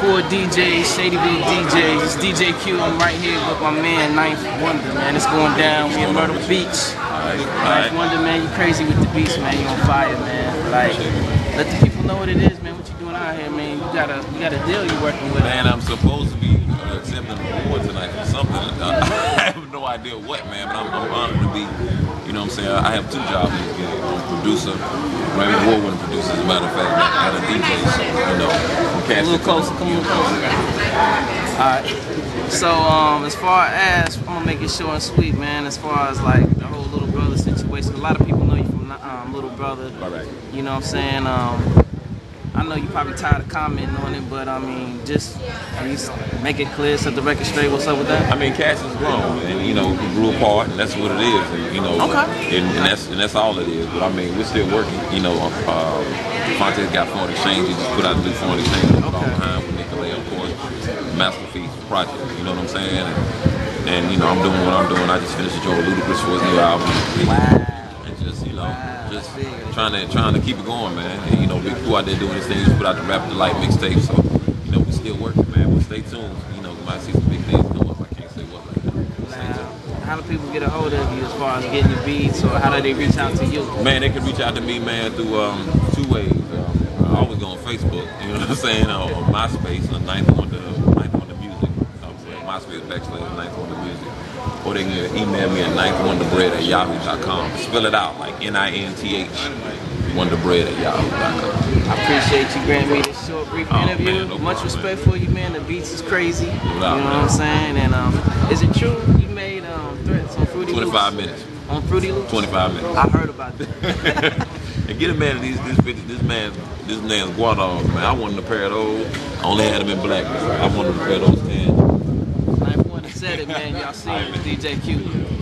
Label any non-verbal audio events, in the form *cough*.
Core Shady Shadyville DJs. It's DJ Q. I'm right here with my man Ninth Wonder, man. It's going down. We in Myrtle Beach. Ninth Wonder, man. You crazy with the beats, man. You on fire, man. Like, let the people know what it is, man. What you doing out here, man? You got a, you got a deal You're working with. Man, I'm supposed to be uh, accepting an award tonight for something. Uh, *laughs* I have no idea what, man, but I'm, I'm honored to be. You know what I'm saying? I have two jobs in this game. I'm a producer, Grammy Award winning producer, as a matter of fact, and a DJ. So, you know, from A little closer, come a little closer. Alright. So um as far as I'm gonna make it short and sweet, man, as far as like the whole little brother situation, a lot of people know you from um, Little Brother. All right. You know what I'm saying? Um I know you probably tired of commenting on it, but I mean just at make it clear, set the record straight, what's up with that? I mean, Cash is grown, and you know, we grew apart, and that's what it is. And, you know, Okay. and, and that's and that's all it is. But I mean, we're still working. You know, uh, Phonte got foreign exchange. He just put out a new foreign exchange okay. Behind with Nicolay, of course, masterpiece project. You know what I'm saying? And, and you know, I'm doing what I'm doing. I just finished a joint with Ludacris for his new album. Wow. You know, just trying to trying to keep it going, man. And you know, Big Pooh out there doing his thing. Just put out the Rap the Light mixtape. So you know, we still working, man. But stay tuned. You know, we might see some big things come up. I can't say what like that. Stay tuned. How do people get a hold of you as far as getting your beats or how do they reach out to you? Man, they can reach out to me, man, through um, two ways. Um, I always go on Facebook, *laughs* you know what I'm saying, or, or MySpace, or Ninth Wonder, Ninth Wonder Music backslash ninth wonder music. Or they can email me at ninthwonderbread at yahoo.com. Spell it out like N-I-N-T-H. Wonderbread at yahoo.com. I appreciate you granting me this short brief oh, interview. Man, no Much problem, respect man. for you, man. The beats is crazy. You know man. what I'm saying? And um, is it true you made um, threats on Fruity 25 Loops? minutes. On Fruity Loops? 25 minutes. I heard about that. *laughs* and get a man of these this this man this man's Guadalupe. man. I wanted a pair of those. I only had them in black. I wanted a pair of those I said it, man. Y'all see it with DJ Q.